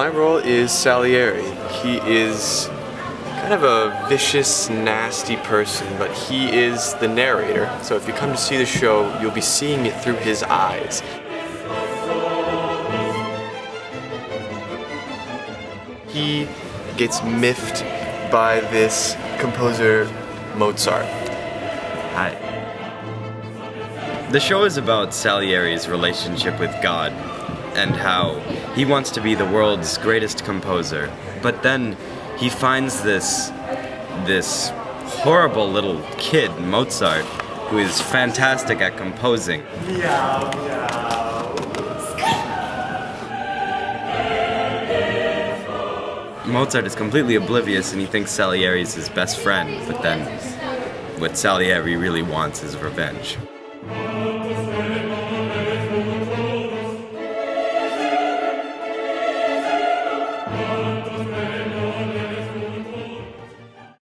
my role is Salieri. He is kind of a vicious, nasty person, but he is the narrator. So if you come to see the show, you'll be seeing it through his eyes. He gets miffed by this composer, Mozart. Hi. The show is about Salieri's relationship with God and how he wants to be the world's greatest composer. But then he finds this this horrible little kid, Mozart, who is fantastic at composing. Meow, meow. Mozart is completely oblivious and he thinks Salieri is his best friend, but then what Salieri really wants is revenge.